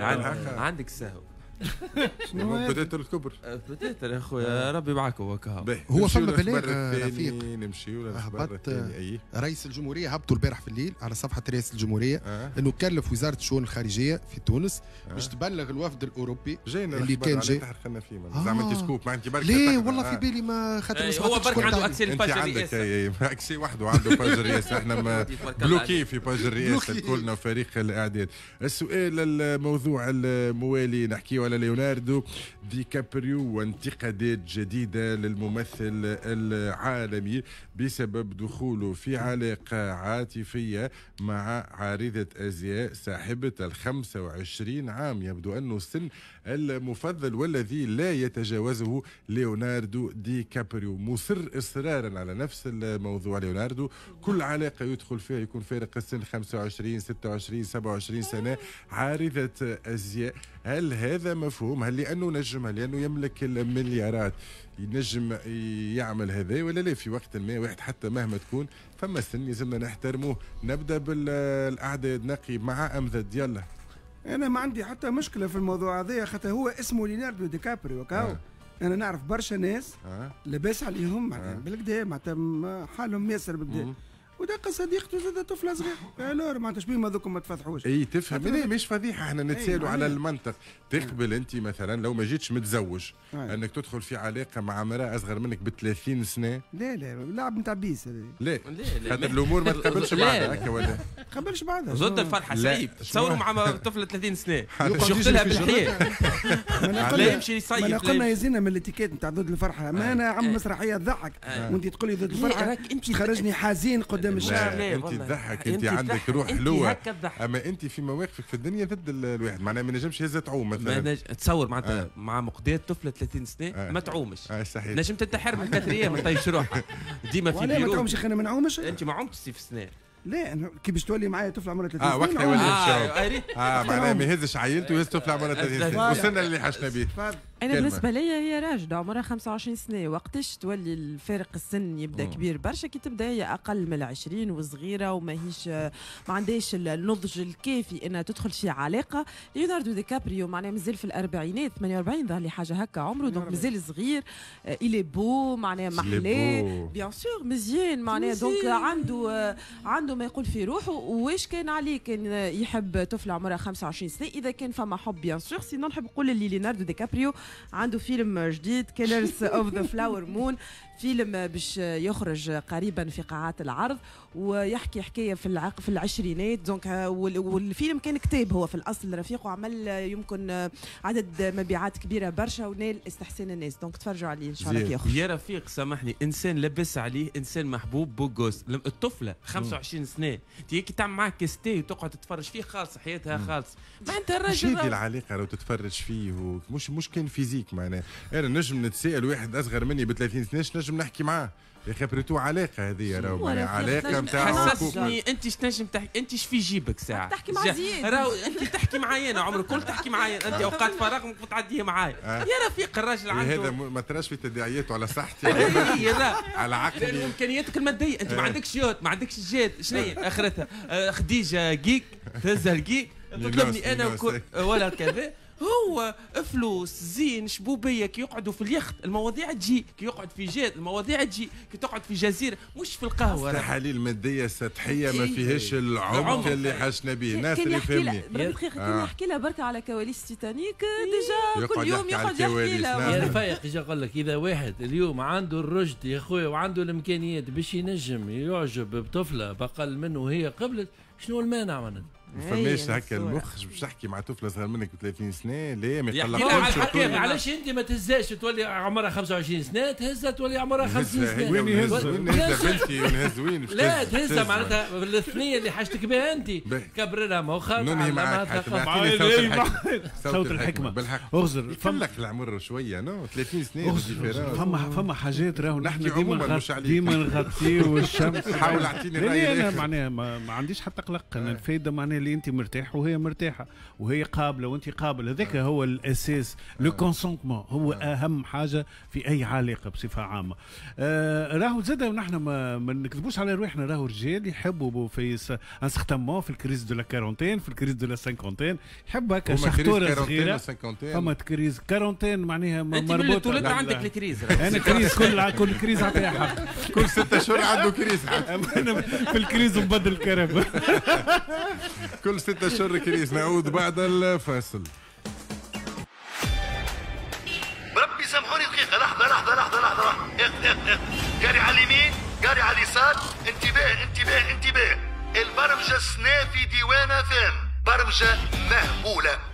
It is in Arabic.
عندك عندك السهو شنو بدات الكبر. بدات يا خويا ربي معك وكا هو فما بلاغ رفيق. نمشي ولا هبط رئيس الجمهورية هبطوا البارح في الليل على صفحة رئيس الجمهورية آه. إنه كلف وزارة الشؤون الخارجية في تونس آه. باش تبلغ الوفد الأوروبي اللي كان جاي. خلينا فيه آه. زعما انت سكوب ما انت برك ليه؟ والله في بالي ما خاطر هو برك عنده اكسي أنت عندك اكسي وحده عنده باج الرئاسه إحنا bloqué في page الرئاسه كلنا فريق الاعداد السؤال الموضوع الموالي نحكيه على ليوناردو دي كابريو وانتقادات جديدة للممثل العالمي بسبب دخوله في علاقة عاطفية مع عارضة أزياء صاحبة ال 25 عام. يبدو أنه السن المفضل والذي لا يتجاوزه ليوناردو دي كابريو. مصر إصرارا على نفس الموضوع. ليوناردو كل علاقة يدخل فيها يكون فارق السن 25 26 27 سنة. عارضة أزياء هل هذا مفهوم. هل لأنه نجم؟ هل لأنه يملك المليارات؟ ينجم يعمل هذا ولا لا؟ في وقت ما واحد حتى مهما تكون فما سن يلزمنا نحترموه. نبدأ بالأعداد نقي مع امجد يلا. أنا ما عندي حتى مشكلة في الموضوع هذا خاطر هو اسمه ليناردو دي كابريو كاو. آه. أنا نعرف برشا ناس آه. لاباس عليهم معناها آه. بالكدا معناتها حالهم ياسر بالكدا ودق صديقته زاد طفلة صغير الور معناتها شبيه ما ذوكم ما تفضحوش. إي تفهم. لا مش فضيحة. إحنا نتسالوا على المنطق. تقبل أنت مثلا لو ما جيتش متزوج أي. إنك تدخل في علاقة مع امرأة أصغر منك ب 30 سنة؟ لا لا لعب نتاع بيس. لا. خاطر الأمور ما تقبلش بعضها هكا ولا؟ تقبلش بعضها. زود الفرحة صعيب تصوروا مع طفلة 30 سنة. شفت لها بالحياة. لا يمشي يصيف ما قلنا يزينا من الاتيكيت نتاع ضد الفرحة. ما أنا عم مسرحية تضحك. وأنت تقول لي ضد الفرحة تخرجني حزين قدام الشارع انت تضحك انت عندك روح حلوة. أما انت في مواقفك في الدنيا ضد الواحد. معناها ما نجمش هزه تعوم مثلا. ما نج... تصور معناتها آه. مع مقداد طفلة 30 سنة آه. ما تعومش. آه صحيح. نجم تنتحر من كثر أيام. ما طيش روحك؟ ديما في بيرو ما تعومش أنا ما نعومش. أنت ما عمتش في سنة. لا كي باش تولي معايا طفل عمرها 30 آه وقتها يولي آه, آه معناها ما يهزش عائلته ويهز طفل عمرها 30 سنة. وصلنا اللي حشنا به أنا بالنسبة لي هي راجله عمرها 25 سنة وقتاش تولي الفارق السن يبدأ كبير؟ برشا كي تبدأ هي أقل من العشرين وصغيرة وما هيش ما عندهاش النضج الكافي إنها تدخل في علاقة. ليوناردو دي كابريو معناها مازال في الأربعينات 48 ظهر لي حاجة هكا عمره donc مازال صغير. il est beau معناها محلاه bien sûr مزيان معناها donc عنده عنده ما يقول في روحه. واش كان عليه؟ كان يحب طفله عمرها 25 سنة. إذا كان فما حب bien sûr sinon نحب نقول لي ليوناردو دي كابريو عنده فيلم جديد Killers of the Flower Moon فيلم باش يخرج قريبا في قاعات العرض ويحكي حكاية في العق في العشرينات. donc والفيلم كان كتاب هو في الأصل رفيق وعمل يمكن عدد مبيعات كبيرة برشا ونال استحسان الناس. donc تفرجوا عليه إن شاء الله يخرج يا رفيق سامحني. إنسان لبس عليه إنسان محبوب beau gosse. الطفلة 25 سنة. كي تعمل معك كيستي وتقعد تتفرج فيه خالص حياتها خالص. ما انت الراجل العلاقة لو تتفرج فيه مش مش كان فيزيك معناه أنا نجم نتسائل واحد أصغر مني ب 30 سنه نجم نحكي معاه. يا أخي بريتو علاقة هذه راهو علاقة نتاع حسسني أنت اش تنجم تحكي أنت اش في جيبك ساعة؟ تحكي مع زياد راهو أنت تحكي معايا أنا عمرك كل تحكي معايا. أنت أوقات فراغ ممكن تعديها معايا. آه. يا رفيق الراجل عنده هذا ما تراش في تداعياته على صحتي. على عقلي. إمكانياتك المادية. أنت ما آه. عندكش يوت ما عندكش جاد شنو هي؟ آخرتها. آه، خديجة جيك تهزها الجيك تطلبني أنا ولا كذا. هو فلوس زين شبوبية كي يقعدوا في اليخت المواضيع تجي كي يقعد في جاد المواضيع تجي كي تقعد في جزيرة مش في القهوة. التحاليل الماديه سطحية ما إيه. فيهاش العمق اللي حشنا به. ناس اللي فهمني كان يحكي لها برك على كواليس تيتانيك ديجا كل يوم يقعد يحكي لها يا رفايق أجي أقول لك إذا واحد اليوم عنده الرشد يا خويا وعنده الإمكانيات باش ينجم يعجب بطفلة بقل منه وهي قبلت شنو المانع ما فماش هكا المخ باش تحكي مع طفلة صغير منك ب 30 سنة لا ما يطلقش علاش أنت ما تهزاش تولي عمرها 25 سنة تهزها تولي عمرها 50 سنة. وين يهز وين يهز بنتي؟ وين يهز وين؟ لا تهزها معناتها الثنيه اللي حاجتك بها أنت. كبر لها مخها ننهي معاك صوت الحكمة. بالحق. أغزر فلك العمر شوية نو؟ 30 سنة فما فما حاجات راهو نحن ديما ديما نغطيو الشمس. حاول أعطيني رايي أنا معناها ما عنديش حتى قلق. أنا الفايدة معناها اللي انت مرتاح وهي مرتاحة. وهي قابلة وانت قابل هذاك هو الأساس. le consentement هو أهم حاجة في أي علاقة بصفة عامة. آه راهو زاد نحن ما, ما نكذبوش على روحنا راهو رجال يحبوا في un certain في ال crise de la quarantaine في ال crise de la cinquantaine يحب هكا شخطوره صغيرة. فما crise quarantaine معناها مربوطة. انت عندك ال crise. أنا crise كل كل crise اعطيها حق. كل ستة شهور عنده crise. في ال crise مبدل الكرم. كل ستة شهور crise نعود بعد الفاصل. ربي سامحوني دقيقة لحظة لحظة لحظة لحظة. قاري على اليمين قاري على اليسار. انتباه انتباه انتباه. البرمجة سنافي ديوان FM برمجة مهبولة.